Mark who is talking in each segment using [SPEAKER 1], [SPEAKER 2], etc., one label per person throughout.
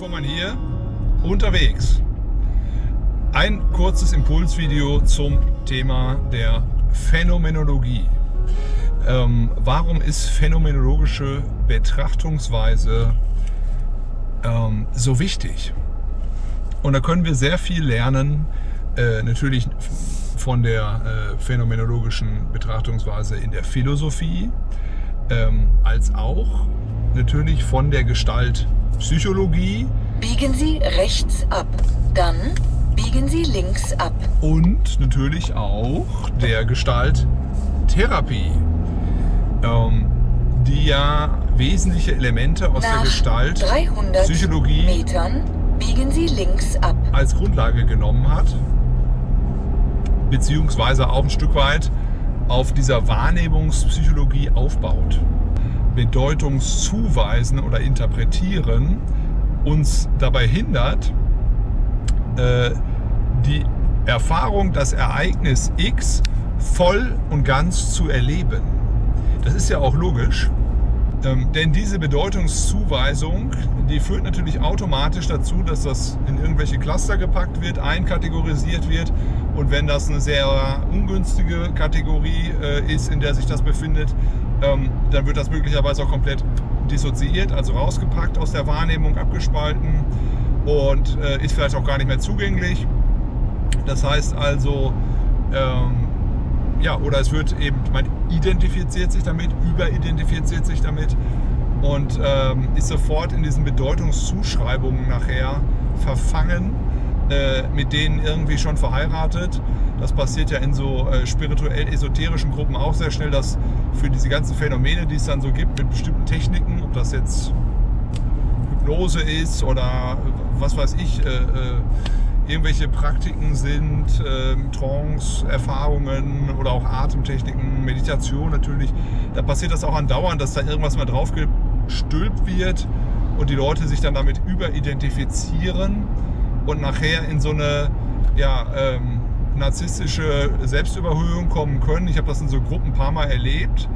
[SPEAKER 1] Vormann hier, unterwegs. Ein kurzes Impulsvideo zum Thema der Phänomenologie. Ähm, warum ist phänomenologische Betrachtungsweise ähm, so wichtig? Und da können wir sehr viel lernen, äh, natürlich von der äh, phänomenologischen Betrachtungsweise in der Philosophie, ähm, als auch natürlich von der Gestaltpsychologie.
[SPEAKER 2] Biegen Sie rechts ab, dann biegen Sie links ab.
[SPEAKER 1] Und natürlich auch der Gestalttherapie, ähm, die ja wesentliche Elemente aus
[SPEAKER 2] Nach
[SPEAKER 1] der
[SPEAKER 2] 300
[SPEAKER 1] Gestaltpsychologie
[SPEAKER 2] Metern biegen Sie links ab.
[SPEAKER 1] als Grundlage genommen hat, beziehungsweise auch ein Stück weit auf dieser Wahrnehmungspsychologie aufbaut. Bedeutungszuweisen oder interpretieren uns dabei hindert, äh, die Erfahrung, das Ereignis X voll und ganz zu erleben. Das ist ja auch logisch, ähm, denn diese Bedeutungszuweisung, die führt natürlich automatisch dazu, dass das in irgendwelche Cluster gepackt wird, einkategorisiert wird. Und wenn das eine sehr ungünstige Kategorie äh, ist, in der sich das befindet, ähm, dann wird das möglicherweise auch komplett dissoziiert, also rausgepackt aus der Wahrnehmung, abgespalten und äh, ist vielleicht auch gar nicht mehr zugänglich. Das heißt also, ähm, ja, oder es wird eben, man identifiziert sich damit, überidentifiziert sich damit und ähm, ist sofort in diesen Bedeutungszuschreibungen nachher verfangen, äh, mit denen irgendwie schon verheiratet. Das passiert ja in so äh, spirituell-esoterischen Gruppen auch sehr schnell, dass für diese ganzen Phänomene, die es dann so gibt, mit bestimmten Techniken, ob das jetzt Hypnose ist oder was weiß ich, äh, äh, irgendwelche Praktiken sind, äh, Trance-Erfahrungen oder auch Atemtechniken, Meditation natürlich. Da passiert das auch andauernd, dass da irgendwas mal drauf gestülpt wird und die Leute sich dann damit überidentifizieren und nachher in so eine ja, ähm, narzisstische Selbstüberhöhung kommen können. Ich habe das in so Gruppen ein paar Mal erlebt,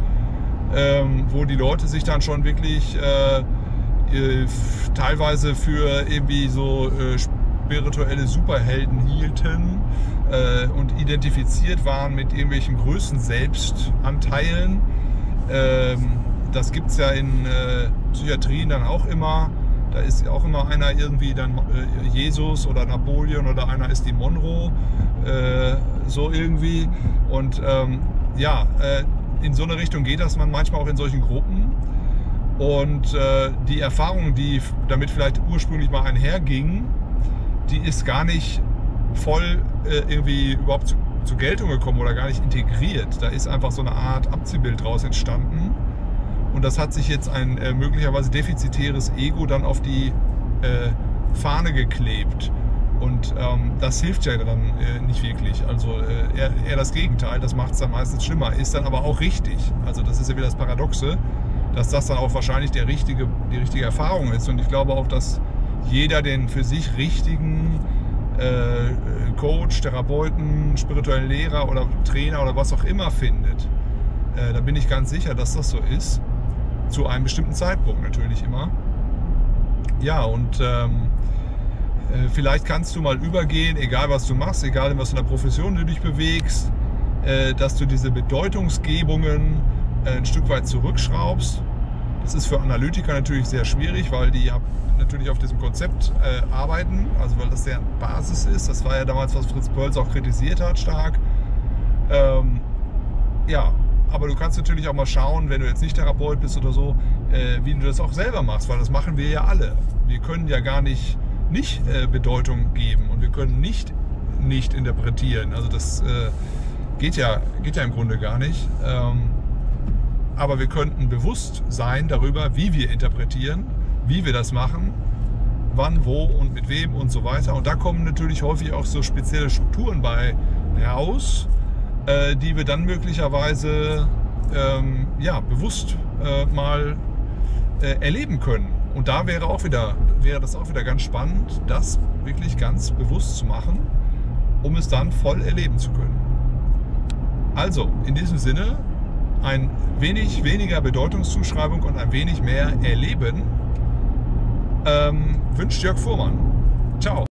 [SPEAKER 1] ähm, wo die Leute sich dann schon wirklich äh, äh, teilweise für irgendwie so äh, spirituelle Superhelden hielten äh, und identifiziert waren mit irgendwelchen größten Selbstanteilen. Ähm, das gibt es ja in äh, Psychiatrien dann auch immer. Da ist auch immer einer irgendwie dann äh, Jesus oder Napoleon oder einer ist die Monroe, äh, so irgendwie. Und ähm, ja, äh, in so eine Richtung geht das man manchmal auch in solchen Gruppen. Und äh, die Erfahrung, die damit vielleicht ursprünglich mal einherging, die ist gar nicht voll äh, irgendwie überhaupt zu, zur Geltung gekommen oder gar nicht integriert. Da ist einfach so eine Art Abziehbild draus entstanden. Und das hat sich jetzt ein äh, möglicherweise defizitäres Ego dann auf die äh, Fahne geklebt. Und ähm, das hilft ja dann äh, nicht wirklich. Also äh, eher, eher das Gegenteil, das macht es dann meistens schlimmer. Ist dann aber auch richtig. Also das ist ja wieder das Paradoxe, dass das dann auch wahrscheinlich der richtige, die richtige Erfahrung ist. Und ich glaube auch, dass jeder den für sich richtigen äh, Coach, Therapeuten, spirituellen Lehrer oder Trainer oder was auch immer findet. Äh, da bin ich ganz sicher, dass das so ist. Zu einem bestimmten Zeitpunkt natürlich immer. Ja, und ähm, äh, vielleicht kannst du mal übergehen, egal was du machst, egal in was für einer Profession du dich bewegst, äh, dass du diese Bedeutungsgebungen äh, ein Stück weit zurückschraubst. Das ist für Analytiker natürlich sehr schwierig, weil die natürlich auf diesem Konzept äh, arbeiten, also weil das deren Basis ist. Das war ja damals, was Fritz Perls auch kritisiert hat, stark. Ähm, ja, aber du kannst natürlich auch mal schauen, wenn du jetzt nicht Therapeut bist oder so, äh, wie du das auch selber machst, weil das machen wir ja alle. Wir können ja gar nicht nicht äh, Bedeutung geben und wir können nicht nicht interpretieren. Also das äh, geht ja geht ja im Grunde gar nicht. Ähm, aber wir könnten bewusst sein darüber, wie wir interpretieren, wie wir das machen, wann, wo und mit wem und so weiter. Und da kommen natürlich häufig auch so spezielle Strukturen bei raus, äh, die wir dann möglicherweise ähm, ja, bewusst äh, mal äh, erleben können. Und da wäre auch wieder, wäre das auch wieder ganz spannend, das wirklich ganz bewusst zu machen, um es dann voll erleben zu können. Also, in diesem Sinne, ein wenig weniger Bedeutungszuschreibung und ein wenig mehr Erleben ähm, wünscht Jörg Fuhrmann. Ciao.